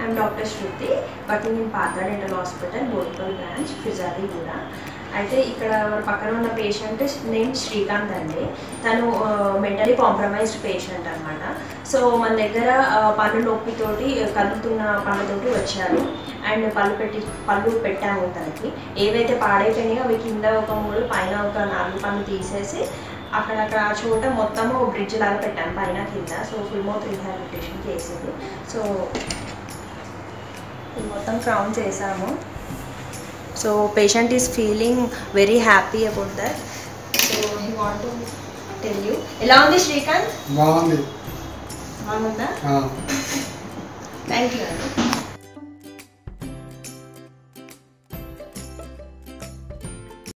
I'm doctor Shruti but నేను పాత్ర dental hospital బోర్పల్ బ్రాంచ్ ఫిజాలి కూడా అయితే ఇక్కడ పక్కన ఉన్న పేషెంట్ నేమ్ శ్రీకాంత్ అండి. తను మెంటలీ కాంప్రమైజ్డ్ పేషెంట్ అనమాట సో మన దగ్గర పళ్ళు నొప్పితోటి కదులుతున్న పళ్ళతోటి వచ్చారు. అండ్ పళ్ళు పెట్టి పళ్ళు పెట్టాము తనకి. ఏవైతే పాడైపోయినాయో అవి కింద ఒక మూడు పైన ఒక నాలుగు పళ్ళు తీసేసి అక్కడక్కడ ఆ చోట మొత్తము బ్రిడ్జ్ లాగా పెట్టాను పైన కింద. సో ఫుల్ మౌత్ రిహాబిలిటేషన్ చేసింది. సో మొత్తం క్రౌన్ చేసాము so patient is feeling very happy about that so he want to tell you ఎలా ఉంది శ్రీకాంత్? బాగుంది. బాగుందా. థ్యాంక్ యూ అండి